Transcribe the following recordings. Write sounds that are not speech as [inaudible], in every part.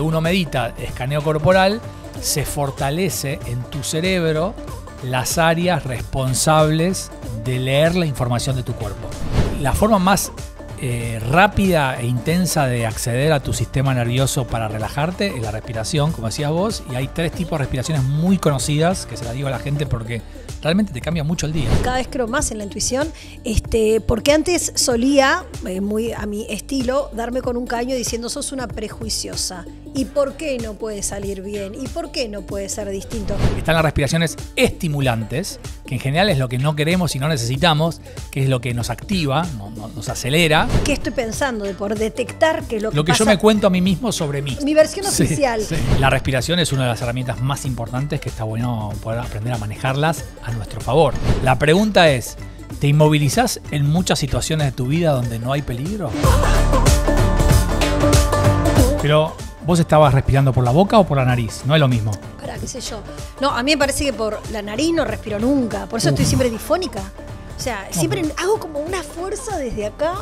cuando uno medita escaneo corporal, se fortalece en tu cerebro las áreas responsables de leer la información de tu cuerpo. La forma más eh, rápida e intensa de acceder a tu sistema nervioso para relajarte es la respiración, como decías vos, y hay tres tipos de respiraciones muy conocidas que se las digo a la gente porque realmente te cambia mucho el día. Cada vez creo más en la intuición, este, porque antes solía, eh, muy a mi estilo, darme con un caño diciendo sos una prejuiciosa. ¿Y por qué no puede salir bien? ¿Y por qué no puede ser distinto? Están las respiraciones estimulantes, que en general es lo que no queremos y no necesitamos, que es lo que nos activa, nos acelera. ¿Qué estoy pensando? De por detectar que lo que Lo que yo me cuento a mí mismo sobre mí. Mi versión oficial. La respiración es una de las herramientas más importantes que está bueno poder aprender a manejarlas a nuestro favor. La pregunta es, ¿te inmovilizás en muchas situaciones de tu vida donde no hay peligro? Pero ¿Vos estabas respirando por la boca o por la nariz? No es lo mismo. Para, qué sé yo. No, a mí me parece que por la nariz no respiro nunca. Por eso estoy siempre difónica. O sea, siempre hago como una fuerza desde acá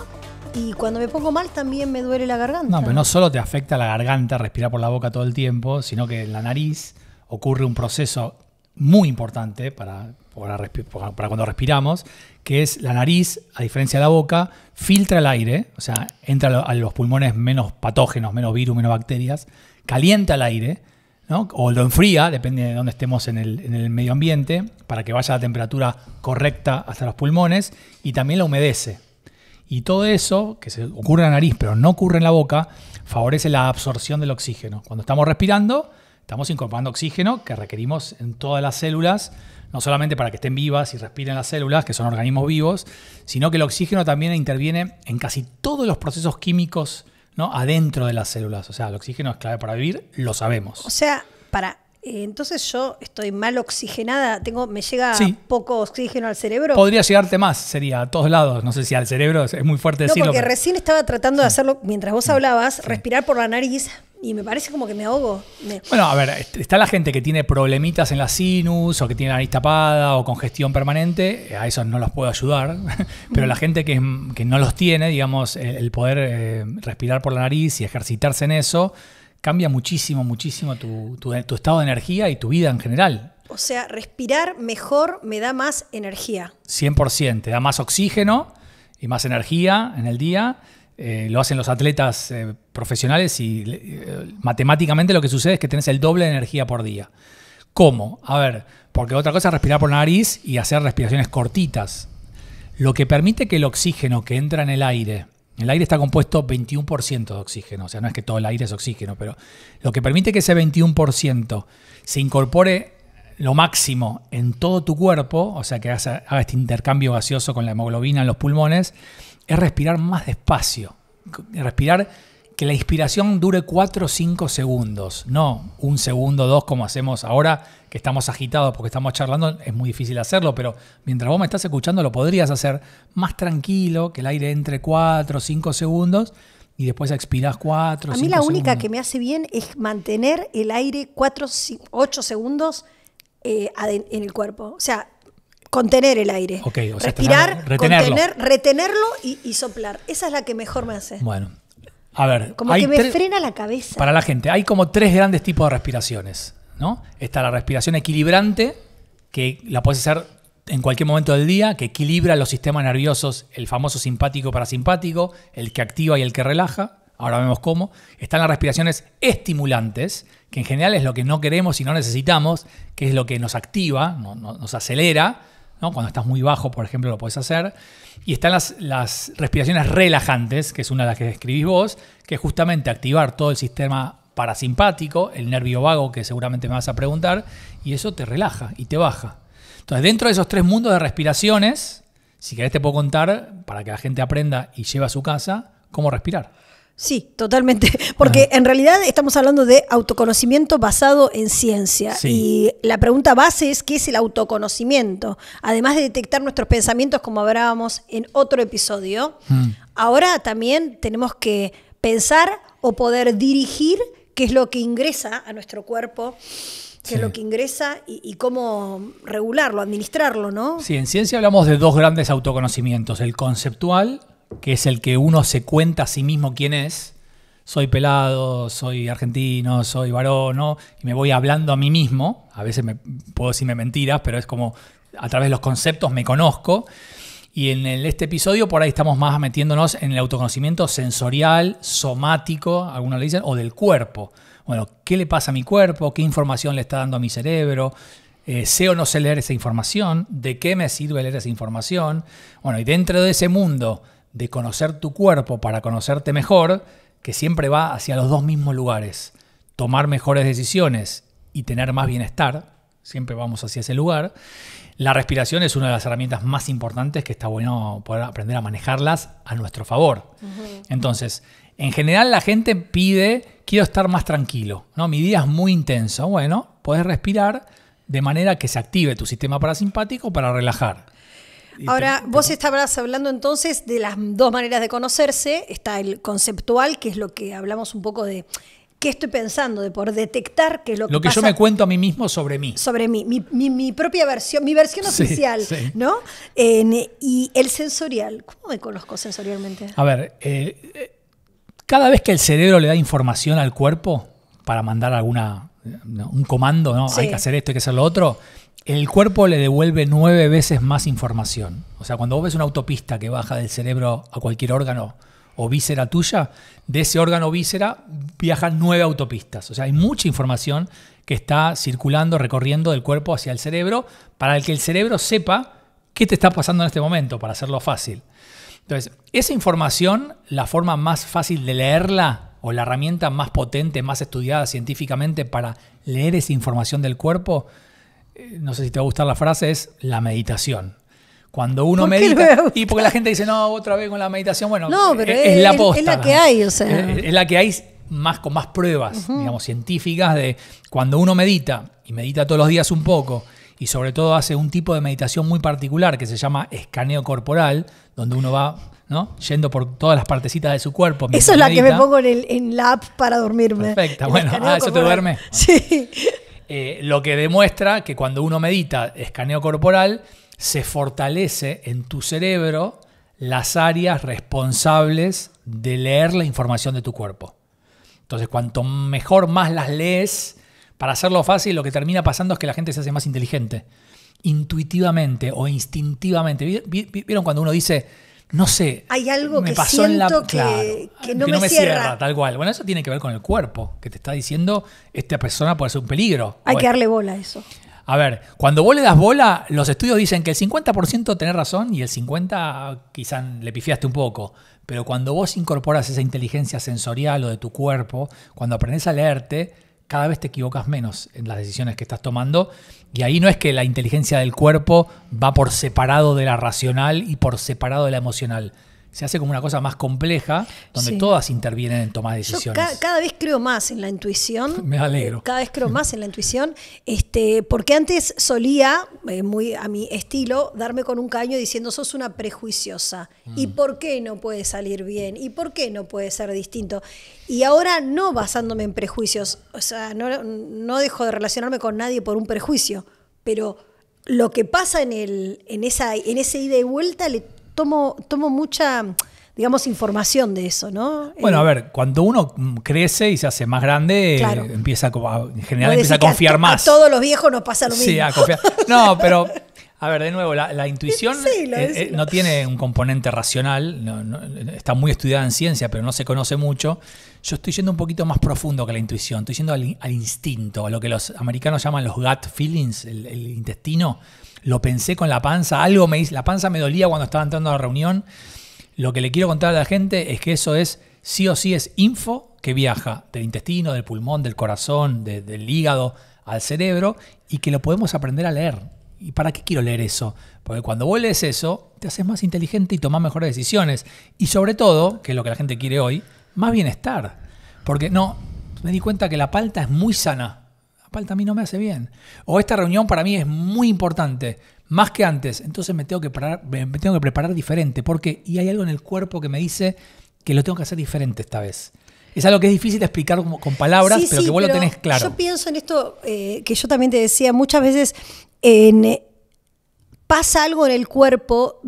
y cuando me pongo mal también me duele la garganta. No, pero no solo te afecta la garganta respirar por la boca todo el tiempo, sino que en la nariz ocurre un proceso muy importante para, para, cuando respiramos, que es la nariz, a diferencia de la boca, filtra el aire, o sea, entra a los pulmones menos patógenos, menos virus, menos bacterias, calienta el aire, ¿no? o lo enfría, depende de dónde estemos en el, en el medio ambiente, para que vaya la temperatura correcta hasta los pulmones, y también la humedece. Y todo eso, que se ocurre en la nariz, pero no ocurre en la boca, favorece la absorción del oxígeno. Cuando estamos respirando, Estamos incorporando oxígeno que requerimos en todas las células, no solamente para que estén vivas y respiren las células, que son organismos vivos, sino que el oxígeno también interviene en casi todos los procesos químicos ¿no? adentro de las células. O sea, el oxígeno es clave para vivir, lo sabemos. O sea, para eh, entonces yo estoy mal oxigenada, tengo, me llega poco oxígeno al cerebro. Podría llegarte más, sería a todos lados. No sé si al cerebro es muy fuerte decirlo. No, porque recién estaba tratando de hacerlo mientras vos hablabas, respirar por la nariz. Y me parece como que me ahogo. Bueno, a ver, está la gente que tiene problemitas en la sinus o que tiene la nariz tapada o congestión permanente, a eso no los puedo ayudar, [laughs] pero la gente que, no los tiene, digamos, el, poder eh, respirar por la nariz y ejercitarse en eso, cambia muchísimo, muchísimo tu, estado de energía y tu vida en general. O sea, respirar mejor me da más energía. 100%, te da más oxígeno y más energía en el día. Eh, lo hacen los atletas eh, profesionales y eh, matemáticamente lo que sucede es que tenés el doble de energía por día. ¿Cómo? A ver, porque otra cosa es respirar por la nariz y hacer respiraciones cortitas. Lo que permite que el oxígeno que entra en el aire el aire está compuesto 21% de oxígeno, o sea, no es que todo el aire es oxígeno, pero lo que permite que ese 21% se incorpore lo máximo en todo tu cuerpo, o sea, que haga, este intercambio gaseoso con la hemoglobina en los pulmones, es respirar más despacio. Respirar que la inspiración dure 4 o 5 segundos, no un segundo, dos como hacemos ahora, que estamos agitados porque estamos charlando, es muy difícil hacerlo, pero mientras vos me estás escuchando lo podrías hacer más tranquilo, que el aire entre 4 o 5 segundos y después expirás 4 A mí la única que me hace bien es mantener el aire 4 8 segundos eh, en el cuerpo. O sea, contener el aire. Respirar, contener, retenerlo y, y, soplar. Esa es la que mejor me hace. Bueno, a ver. Como que me frena la cabeza. Para la gente, hay como tres grandes tipos de respiraciones. ¿no? Está la respiración equilibrante, que la puedes hacer en cualquier momento del día, que equilibra los sistemas nerviosos, el famoso simpático parasimpático, el que activa y el que relaja. Ahora vemos cómo. Están las respiraciones estimulantes, que en general es lo que no queremos y no necesitamos, que es lo que nos activa, nos acelera cuando estás muy bajo, por ejemplo, lo puedes hacer. Y están las, las respiraciones relajantes, que es una de las que escribís vos, que es justamente activar todo el sistema parasimpático, el nervio vago que seguramente me vas a preguntar, y eso te relaja y te baja. Entonces, dentro de esos tres mundos de respiraciones, si querés te puedo contar, para que la gente aprenda y lleve a su casa, cómo respirar. Sí, totalmente. [laughs] Porque en realidad estamos hablando de autoconocimiento basado en ciencia. Y la pregunta base es, ¿qué es el autoconocimiento? Además de detectar nuestros pensamientos, como hablábamos en otro episodio, mm. ahora también tenemos que pensar o poder dirigir qué es lo que ingresa a nuestro cuerpo qué es lo que ingresa y, y, cómo regularlo, administrarlo, ¿no? Sí, en ciencia hablamos de dos grandes autoconocimientos, el conceptual que es el que uno se cuenta a sí mismo quién es, soy pelado, soy argentino, soy varón, ¿no? y me voy hablando a mí mismo, a veces me, puedo decirme mentiras, pero es como a través de los conceptos me conozco. Y en este episodio por ahí estamos más metiéndonos en el autoconocimiento sensorial, somático, algunos le dicen, o del cuerpo. Bueno, ¿qué le pasa a mi cuerpo? ¿Qué información le está dando a mi cerebro? Eh, ¿Sé o no sé leer esa información? ¿De qué me sirve leer esa información? Bueno, y dentro de ese mundo de conocer tu cuerpo para conocerte mejor, que siempre va hacia los dos mismos lugares. Tomar mejores decisiones y tener más bienestar, siempre vamos hacia ese lugar. La respiración es una de las herramientas más importantes que está bueno poder aprender a manejarlas a nuestro favor. Entonces, en general la gente pide, quiero estar más tranquilo, ¿no? Mi día es muy intenso. Bueno, puedes respirar de manera que se active tu sistema parasimpático para relajar. Ahora, vos estabas hablando entonces de las dos maneras de conocerse. Está el conceptual, que es lo que hablamos un poco de qué estoy pensando, de por detectar qué es lo que Lo que yo me cuento a mí mismo sobre mí. Sobre mí, mi, propia versión, mi versión oficial, ¿no? y el sensorial, ¿cómo me conozco sensorialmente? A ver, eh, eh, cada vez que el cerebro le da información al cuerpo para mandar alguna un comando, ¿no? Hay que hacer esto, hay que hacer lo otro el cuerpo le devuelve nueve veces más información. O sea, cuando vos ves una autopista que baja del cerebro a cualquier órgano o víscera tuya, de ese órgano víscera viajan nueve autopistas. O sea, hay mucha información que está circulando, recorriendo del cuerpo hacia el cerebro, para que el cerebro sepa qué te está pasando en este momento, para hacerlo fácil. Entonces, esa información, la forma más fácil de leerla o la herramienta más potente, más estudiada científicamente para leer esa información del cuerpo, no sé si te va a gustar la frase, es la meditación. Cuando uno medita. Y porque la gente dice, no, otra vez con la meditación. Bueno, es, la posta. Es la que hay, o sea. Es, la que hay más, con más pruebas, digamos, científicas de cuando uno medita, y medita todos los días un poco, y sobre todo hace un tipo de meditación muy particular que se llama escaneo corporal, donde uno va ¿no? Yendo por todas las partecitas de su cuerpo. Eso es la que me pongo en, en, la app para dormirme. Perfecta, bueno, ah, eso te duerme. Sí. Eh, lo que demuestra que cuando uno medita escaneo corporal, se fortalece en tu cerebro las áreas responsables de leer la información de tu cuerpo. Entonces, cuanto mejor más las lees, para hacerlo fácil, lo que termina pasando es que la gente se hace más inteligente, intuitivamente o instintivamente. ¿Vieron cuando uno dice, no sé. Hay algo me que pasó en la, que, que, no, me, cierra. Tal cual. Bueno, eso tiene que ver con el cuerpo, que te está diciendo, esta persona puede ser un peligro. Hay que darle bola a eso. A ver, cuando vos le das bola, los estudios dicen que el 50% tenés razón y el 50% quizás le pifiaste un poco. Pero cuando vos incorporas esa inteligencia sensorial o de tu cuerpo, cuando aprendes a leerte, cada vez te equivocas menos en las decisiones que estás tomando. Y ahí no es que la inteligencia del cuerpo va por separado de la racional y por separado de la emocional, se hace como una cosa más compleja, donde todas intervienen en tomar decisiones. cada, vez creo más en la intuición. [laughs] Me alegro. Cada vez creo más en la intuición, este, porque antes solía, eh, muy a mi estilo, darme con un caño diciendo sos una prejuiciosa. ¿Y mm. por qué no puede salir bien? ¿Y por qué no puede ser distinto? Y ahora no basándome en prejuicios, o sea, no, no dejo de relacionarme con nadie por un prejuicio, pero lo que pasa en, el, en, esa, en ese ida y vuelta le tomo, tomo mucha digamos, información de eso, ¿no? Bueno, a ver, cuando uno crece y se hace más grande, empieza a, en general empieza a confiar más. A todos los viejos nos pasa lo mismo. Sí, a confiar. No, [laughs] pero, a ver, de nuevo, la, intuición eh, eh, no tiene un componente racional, está muy estudiada en ciencia, pero no se conoce mucho. Yo estoy yendo un poquito más profundo que la intuición, estoy yendo al, instinto, a lo que los americanos llaman los gut feelings, el, el intestino lo pensé con la panza, algo me la panza me dolía cuando estaba entrando a la reunión. Lo que le quiero contar a la gente es que eso es, sí o sí, es info que viaja del intestino, del pulmón, del corazón, del hígado al cerebro y que lo podemos aprender a leer. ¿Y para qué quiero leer eso? Porque cuando vos lees eso, te haces más inteligente y tomas mejores decisiones. Y sobre todo, que es lo que la gente quiere hoy, más bienestar. Porque no, me di cuenta que la palta es muy sana palta a mí no me hace bien. O esta reunión para mí es muy importante, más que antes. Entonces me tengo que preparar, me tengo que preparar diferente. Porque, y hay algo en el cuerpo que me dice que lo tengo que hacer diferente esta vez. Es algo que es difícil de explicar con palabras, pero que vos lo tenés claro. Yo pienso en esto eh, que yo también te decía, muchas veces en, pasa algo en el cuerpo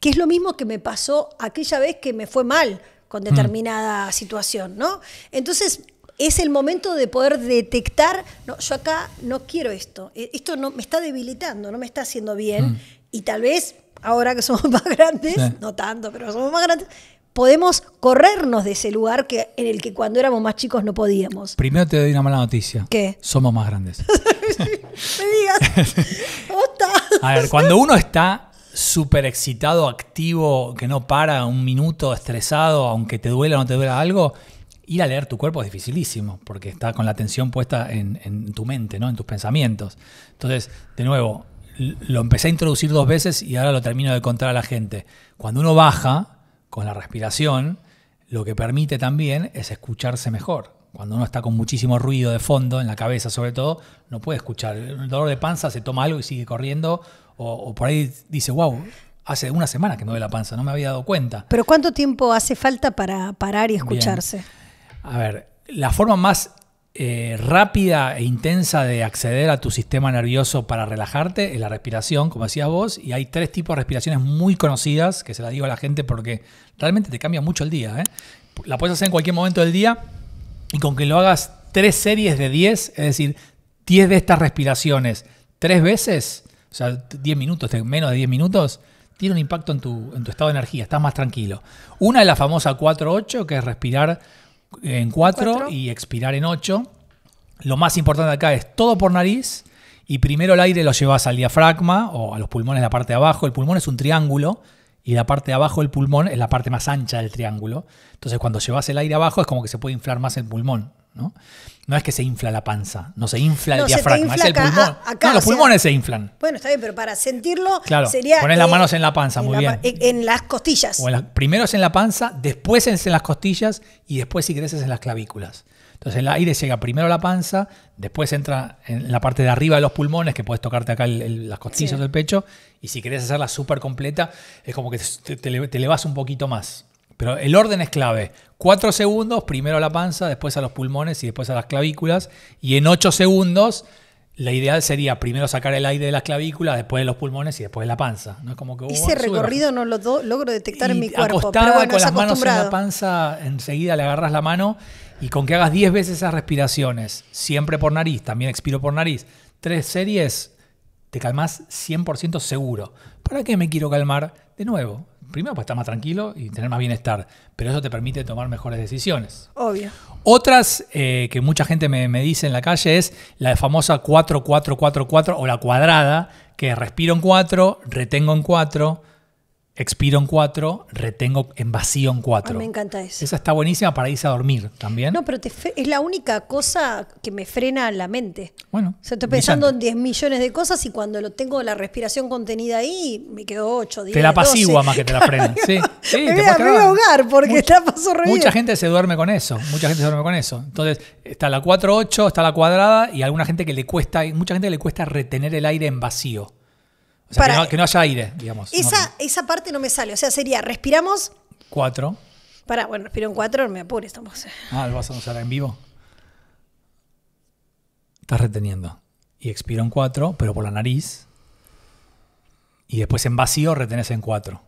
que es lo mismo que me pasó aquella vez que me fue mal con determinada situación, ¿no? Entonces, es el momento de poder detectar, no, yo acá no quiero esto, e, esto no me está debilitando, no me está haciendo bien, Mm. y tal vez ahora que somos [laughs] más grandes, no tanto, pero somos más grandes, podemos corrernos de ese lugar que, en el que cuando éramos más chicos no podíamos. Primero te doy una mala noticia. ¿Qué? Somos más grandes. [laughs] Me digas. [laughs] A ver, cuando uno está súper excitado, activo, que no para un minuto, estresado, aunque te duela o no te duela algo, ir a leer tu cuerpo es dificilísimo, porque está con la atención puesta en, en tu mente, ¿no? en tus pensamientos. Entonces, de nuevo, lo empecé a introducir dos veces y ahora lo termino de contar a la gente. Cuando uno baja con la respiración, lo que permite también es escucharse mejor. Cuando uno está con muchísimo ruido de fondo, en la cabeza sobre todo, no puede escuchar. El dolor de panza se toma algo y sigue corriendo, o, o por ahí dice, wow, hace una semana que me duele la panza, no me había dado cuenta. Pero ¿cuánto tiempo hace falta para parar y escucharse? A ver, la forma más eh, rápida e intensa de acceder a tu sistema nervioso para relajarte es la respiración, como decías vos, y hay tres tipos de respiraciones muy conocidas que se las digo a la gente porque realmente te cambia mucho el día. ¿eh? La puedes hacer en cualquier momento del día y con que lo hagas tres series de 10, es decir, 10 de estas respiraciones tres veces, o sea, 10 minutos, menos de 10 minutos, tiene un impacto en tu, en tu estado de energía, estás más tranquilo. Una es la famosa 4-8, que es respirar en 4 Cuatro. y expirar en 8. Lo más importante acá es todo por nariz y primero el aire lo llevas al diafragma o a los pulmones, la parte de abajo. El pulmón es un triángulo y la parte de abajo del pulmón es la parte más ancha del triángulo. Entonces cuando llevas el aire abajo es como que se puede inflar más el pulmón. No, no es que se infla la panza, no se infla el No, diafragma, infla es el acá, pulmón. a- acá, no, los sea- pulmones se inflan. Bueno, está bien, pero para sentirlo Claro, sería... ponés las manos en la panza, muy la bien. En, las costillas. O en la- primero es en la panza, después es en las costillas y después, si querés, es en las clavículas. Entonces el aire llega primero a la panza, después entra en la parte de arriba de los pulmones, que puedes tocarte acá el- el- las costillas Sí. del pecho, y si querés hacerla súper completa, es como que te, te, le- te elevas un poquito más. Pero el orden es clave. Cuatro segundos, primero a la panza, después a los pulmones y después a las clavículas. Y en ocho segundos, la ideal sería primero sacar el aire de las clavículas, después de los pulmones y después de la panza. No es como que uh, Ese recorrido no lo do- logro detectar en mi cuerpo. Acostada pero bueno, con las manos en la panza, enseguida le agarras la mano y con que hagas 10 veces esas respiraciones, siempre por nariz, también expiro por nariz, tres series, te calmas 100% seguro. ¿Para qué me quiero calmar? De nuevo, primero para estar más tranquilo y tener más bienestar, pero eso te permite tomar mejores decisiones. Obvio. Otras eh, que mucha gente me, me dice en la calle es la famosa 4-4-4-4 o la cuadrada, que respiro en 4, retengo en 4, expiro en 4, retengo en vacío en 4. Ah, me encanta eso. Esa está buenísima para irse a dormir también. No, pero te es la única cosa que me frena la mente. bueno, O sea, estoy pensando brillante. en 10 millones de cosas y cuando lo tengo la respiración contenida ahí, me quedo 8, 10, Te la apacigua 12. más que te la frena. [laughs] Sí, sí, me, te voy a, ahogar porque Mucha- está paso re Mucha gente se duerme con eso, mucha gente se duerme con eso. Entonces, está la 4-8, está la cuadrada y alguna gente que le cuesta, mucha gente le cuesta retener el aire en vacío. O sea, Para- que, no, que no haya aire, digamos. Esa, esa parte no me sale. O sea, sería, respiramos. 4. Para, bueno, respiro en 4, me apure, estamos. Ah, lo vas a usar en vivo. Estás reteniendo. Y expiro en 4, pero por la nariz. Y después en vacío retenés en 4.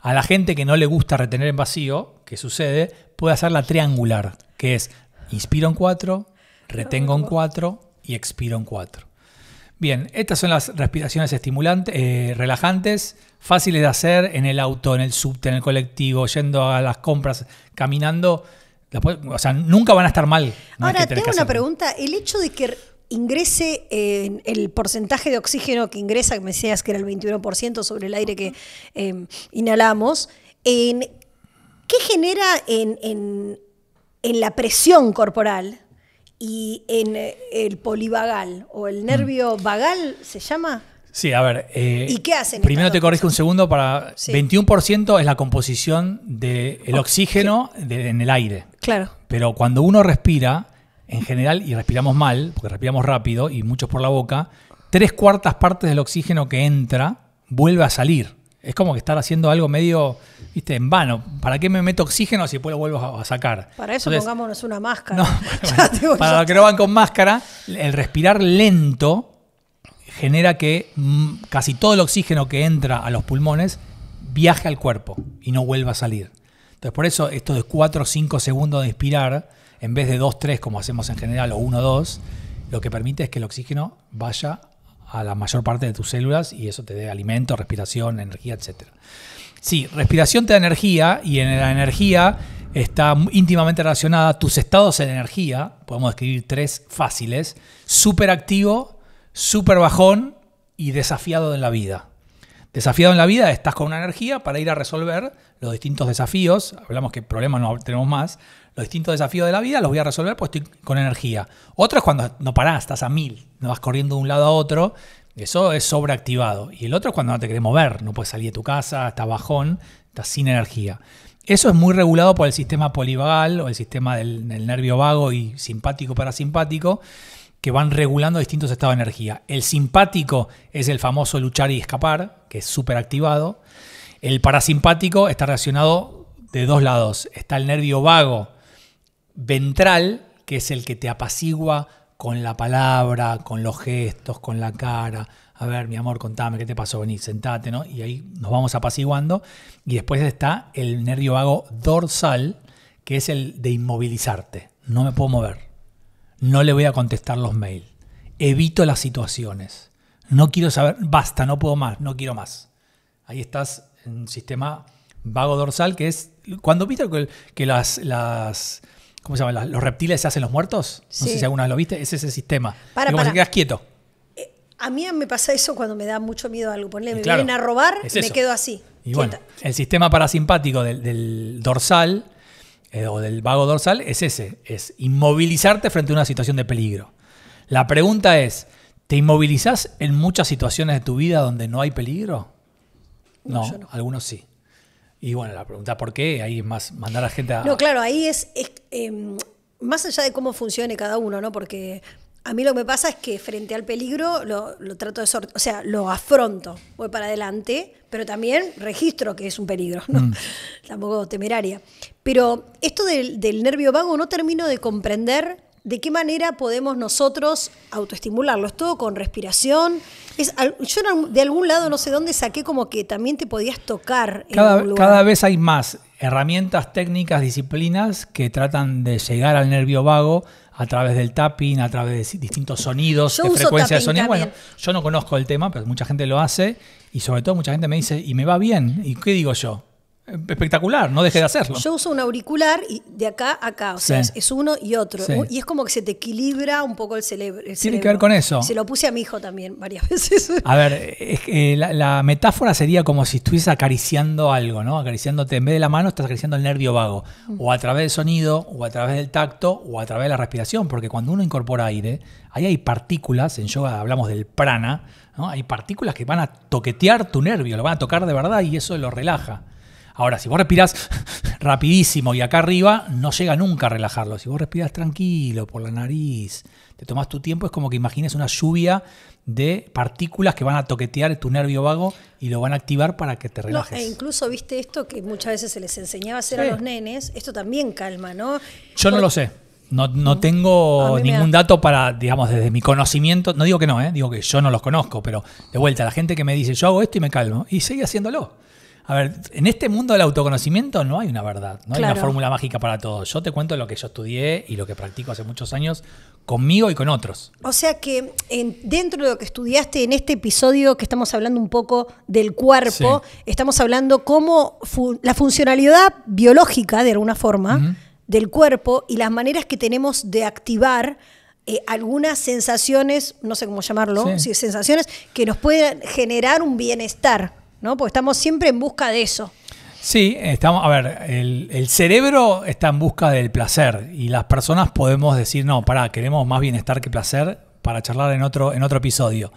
A la gente que no le gusta retener en vacío, ¿qué sucede? Puede hacer la triangular, que es inspiro en 4, retengo en 4 y expiro en 4. Bien, estas son las respiraciones estimulantes, eh, relajantes, fáciles de hacer en el auto, en el subte, en el colectivo, yendo a las compras, caminando. O sea, nunca van a estar mal. no Ahora, tengo que una hacerlo. pregunta. El hecho de que ingrese eh, el porcentaje de oxígeno que ingresa, que me decías que era el 21% sobre el aire que eh, inhalamos, en- ¿qué genera en, en- en la presión corporal y en eh, el polivagal o el nervio Mm. vagal, se llama? Sí, a ver. eh, ¿Y qué hacen Primero te corrijo un segundo para. Sí. 21% es la composición del oxígeno de- en el aire. Claro. Pero cuando uno respira, en general, y respiramos mal, porque respiramos rápido y muchos por la boca, tres cuartas partes del oxígeno que entra vuelve a salir. Es como que estar haciendo algo medio, viste, en vano. ¿Para qué me meto oxígeno si después lo vuelvo a a sacar? Para eso Entonces, pongámonos una máscara. no, [laughs] [laughs] Ya bueno, digo, para los que no van con máscara, el respirar lento genera que mm, casi todo el oxígeno que entra a los pulmones viaje al cuerpo y no vuelva a salir. Entonces, por eso esto de 4 o 5 segundos de inspirar, en vez de 2, 3 como hacemos en general, o 1, 2, lo que permite es que el oxígeno vaya a la mayor parte de tus células y eso te dé alimento, respiración, energía, etc. Sí, respiración te da energía y en la energía está íntimamente relacionada tus estados de energía, podemos escribir tres fáciles, súper activo, súper bajón y desafiado en la vida. Desafiado en la vida, estás con una energía para ir a resolver los distintos desafíos, hablamos que problemas no tenemos más, los distintos desafíos de la vida los voy a resolver pues estoy con energía. Otro es cuando no parás, estás a mil, no vas corriendo de un lado a otro, eso es sobreactivado. Y el otro es cuando no te querés mover, no puedes salir de tu casa, estás bajón, estás sin energía. Eso es muy regulado por el sistema polivagal o el sistema del, nervio vago y simpático parasimpático que van regulando distintos estados de energía. El simpático es el famoso luchar y escapar, que es súper activado. El parasimpático está relacionado de dos lados. Está el nervio vago ventral, que es el que te apacigua con la palabra, con los gestos, con la cara. A ver, mi amor, contame qué te pasó, vení, sentate, ¿no? Y ahí nos vamos apaciguando. Y después está el nervio vago dorsal, que es el de inmovilizarte. No me puedo mover no le voy a contestar los mails. Evito las situaciones. No quiero saber, basta, no puedo más, no quiero más. Ahí estás en un sistema vago dorsal que es cuando viste que, las, las ¿cómo se llama? Los reptiles se hacen los muertos. No sé si alguna vez lo viste, es ese sistema. Para, como quedas quieto. Eh, a mí me pasa eso cuando me da mucho miedo algo. Ponle, me vienen a robar, me quedo así. Y bueno, el sistema parasimpático del dorsal eh, o del vago dorsal es ese, es inmovilizarte frente a una situación de peligro. La pregunta es, ¿te inmovilizás en muchas situaciones de tu vida donde no hay peligro? No, algunos sí. Y bueno, la pregunta ¿por qué? Ahí es más mandar a la gente a... No, claro, ahí es, em, más allá de cómo funcione cada uno, ¿no? Porque a mí lo que me pasa es que frente al peligro lo, trato de o sea, lo afronto, voy para adelante, pero también registro que es un peligro, ¿no? Mm. [laughs] Tampoco temeraria. Pero esto del, nervio vago no termino de comprender de qué manera podemos nosotros autoestimularlo. Es todo con respiración. Es, yo de algún lado, no sé dónde, saqué como que también te podías tocar. Cada, cada vez hay más herramientas, técnicas, disciplinas que tratan de llegar al nervio vago a través del tapping, a través de distintos sonidos, de frecuencia de sonido. Bueno, yo no conozco el tema, pero mucha gente lo hace y sobre todo mucha gente me dice, y me va bien. ¿Y qué digo yo? Espectacular, no deje de hacerlo. Yo uso un auricular y de acá a acá, o sea, es uno y otro. Y es como que se te equilibra un poco el, cerebro. Tiene que ver con eso. Se lo puse a mi hijo también varias [laughs] veces. A ver, la, metáfora sería como si estuvieses acariciando algo, ¿no? Acariciándote, en vez de la mano, estás acariciando el nervio vago. O a través del sonido, o a través del tacto, o a través de la respiración. Porque cuando uno incorpora aire, ahí hay partículas, en yoga hablamos del prana, ¿no? Hay partículas que van a toquetear tu nervio, lo van a tocar de verdad y eso lo relaja. Ahora, si vos respirás [laughs] rapidísimo y acá arriba, no llega nunca a relajarlo. Si vos respirás tranquilo por la nariz, te tomas tu tiempo, es como que imagines una lluvia de partículas que van a toquetear tu nervio vago y lo van a activar para que te relajes. e incluso viste esto que muchas veces se les enseñaba a hacer a los nenes, esto también calma, ¿no? Yo no lo sé. No, no tengo ningún dato para, digamos, desde mi conocimiento, no digo que no, ¿eh? digo que yo no los conozco, pero de vuelta, la gente que me dice, yo hago esto y me calmo, y sigue haciéndolo. A ver, en este mundo del autoconocimiento no hay una verdad, no hay una fórmula mágica para todo. Yo te cuento lo que yo estudié y lo que practico hace muchos años conmigo y con otros. O sea que dentro de lo que estudiaste en este episodio que estamos hablando un poco del cuerpo, estamos hablando cómo la funcionalidad biológica, de alguna forma, del cuerpo y las maneras que tenemos de activar eh, algunas sensaciones, no sé cómo llamarlo, sensaciones que nos pueden generar un bienestar. ¿No? Porque estamos siempre en busca de eso. Sí, estamos, a ver, el, cerebro está en busca del placer y las personas podemos decir, no, para, queremos más bienestar que placer para charlar en otro, en otro episodio.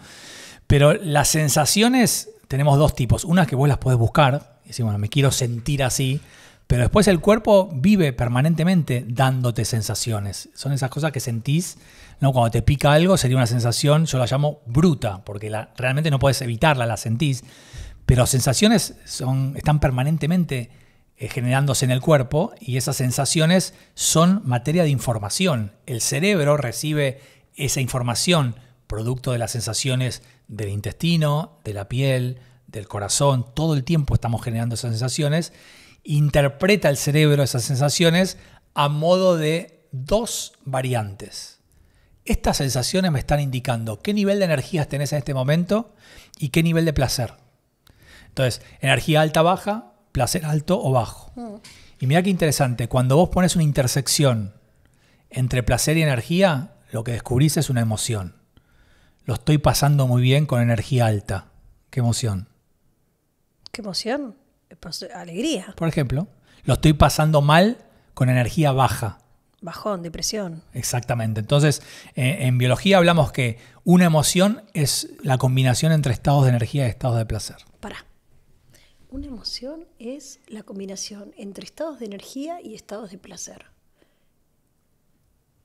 Pero las sensaciones tenemos dos tipos. Una que vos las podés buscar, y decir, bueno, me quiero sentir así, pero después el cuerpo vive permanentemente dándote sensaciones. Son esas cosas que sentís, ¿no? Cuando te pica algo sería una sensación, yo la llamo bruta, porque la, realmente no puedes evitarla, la sentís pero sensaciones están permanentemente eh, generándose en el cuerpo y esas sensaciones son materia de información. El cerebro recibe esa información producto de las sensaciones del intestino, de la piel, del corazón. Todo el tiempo estamos generando esas sensaciones interpreta el cerebro esas sensaciones a modo de dos variantes. Estas sensaciones me están indicando qué nivel de energías tenés en este momento y qué nivel de placer. Entonces, energía alta, baja, placer alto o bajo. Mm. Y mira qué interesante, cuando vos pones una intersección entre placer y energía, lo que descubrís es una emoción. Lo estoy pasando muy bien con energía alta. ¿Qué emoción? ¿Qué emoción? Alegría. Por ejemplo, lo estoy pasando mal con energía baja. Bajón, depresión. Exactamente. Entonces, eh, en biología hablamos que una emoción es la combinación entre estados de energía y estados de placer. Para. Una emoción es la combinación entre estados de energía y estados de placer.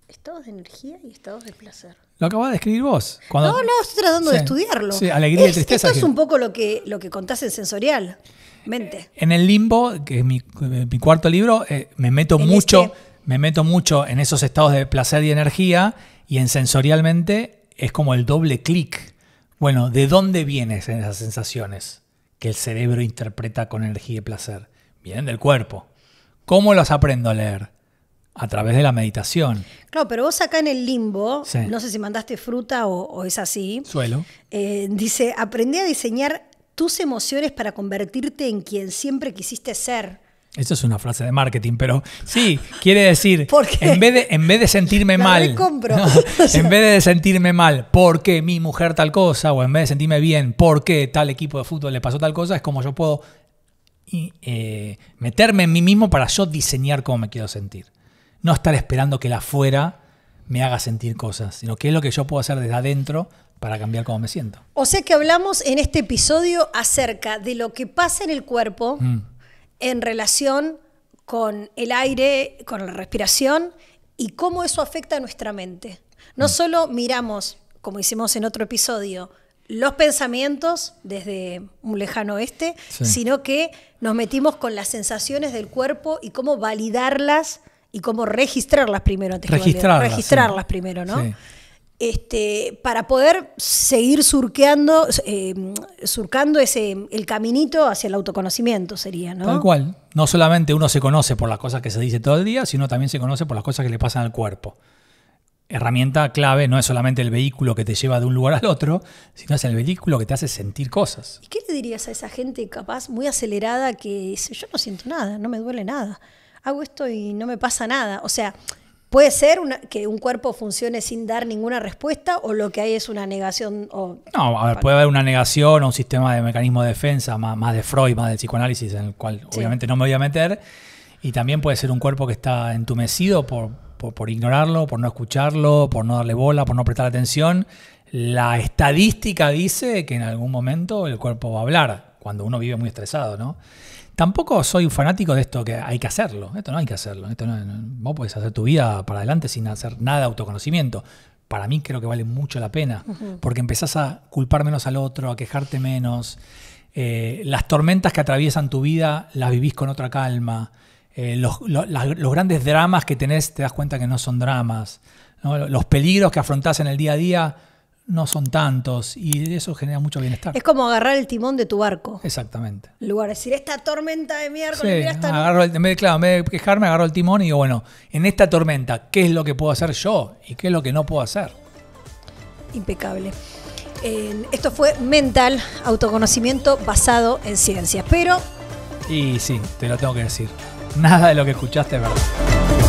Estados de energía y estados de placer. Lo acabas de escribir vos. no, no, estoy tratando de estudiarlo. Sí, alegría y tristeza. Esto es un poco lo que, lo que contás en sensorialmente. En el limbo, que es mi, cuarto libro, eh, me meto mucho, este- me meto mucho en esos estados de placer y energía, y en sensorialmente es como el doble clic. Bueno, ¿de dónde vienen esas sensaciones que el cerebro interpreta con energía y placer? Vienen del cuerpo. ¿Cómo las aprendo a leer? a través de la meditación. Claro, pero vos acá en el limbo, no sé si mandaste fruta o, es así. Suelo. Eh, dice, aprendí a diseñar tus emociones para convertirte en quien siempre quisiste ser. Eso es una frase de marketing, pero sí, quiere decir, [laughs] en vez de, en vez de sentirme [laughs] mal, [laughs] en vez de sentirme mal porque mi mujer tal cosa, o en vez de sentirme bien porque tal equipo de fútbol le pasó tal cosa, es como yo puedo eh, meterme en mí mismo para yo diseñar cómo me quiero sentir no estar esperando que el afuera me haga sentir cosas, sino qué es lo que yo puedo hacer desde adentro para cambiar cómo me siento. O sea que hablamos en este episodio acerca de lo que pasa en el cuerpo mm. En relación con el aire, con la respiración y cómo eso afecta a nuestra mente. No mm. solo miramos, como hicimos en otro episodio, los pensamientos desde un lejano oeste, sino que nos metimos con las sensaciones del cuerpo y cómo validarlas y cómo registrarlas primero antes registrarlas, registrarlas primero, ¿no? Este, para poder seguir surqueando, eh, surcando ese, el caminito hacia el autoconocimiento sería, ¿no? Tal cual. No solamente uno se conoce por las cosas que se dice todo el día, sino también se conoce por las cosas que le pasan al cuerpo. Herramienta clave no es solamente el vehículo que te lleva de un lugar al otro, sino es el vehículo que te hace sentir cosas. ¿Y qué le dirías a esa gente capaz muy acelerada que dice, yo no siento nada, no me duele nada? hago esto y no me pasa nada. O sea, puede ser que un cuerpo funcione sin dar ninguna respuesta o lo que hay es una negación. O, no, a ver, puede haber una negación o un sistema de mecanismo de defensa más, de Freud, más del psicoanálisis, en el cual obviamente no me voy a meter. Y también puede ser un cuerpo que está entumecido por, por, ignorarlo, por no escucharlo, por no darle bola, por no prestar atención. La estadística dice que en algún momento el cuerpo va a hablar, cuando uno vive muy estresado, ¿no? Tampoco soy un fanático de esto que hay que hacerlo. Esto no hay que hacerlo. Esto no, vos podés hacer tu vida para adelante sin hacer nada de autoconocimiento. Para mí creo que vale mucho la pena, porque empezás a culpar menos al otro, a quejarte menos. Eh, las tormentas que atraviesan tu vida las vivís con otra calma. Eh, los, grandes dramas que tenés te das cuenta que no son dramas. Los peligros que afrontás en el día a día no son tantos y eso genera mucho bienestar. Es como agarrar el timón de tu barco. Exactamente. En lugar de decir, esta tormenta de miércoles, sí, agarro el, en, vez de, claro, en vez de quejarme, agarro el timón y digo, bueno, en esta tormenta, ¿qué es lo que puedo hacer yo y qué es lo que no puedo hacer? Impecable. esto fue mental, autoconocimiento basado en ciencia, pero... Y sí, te lo tengo que decir. Nada de lo que escuchaste es verdad.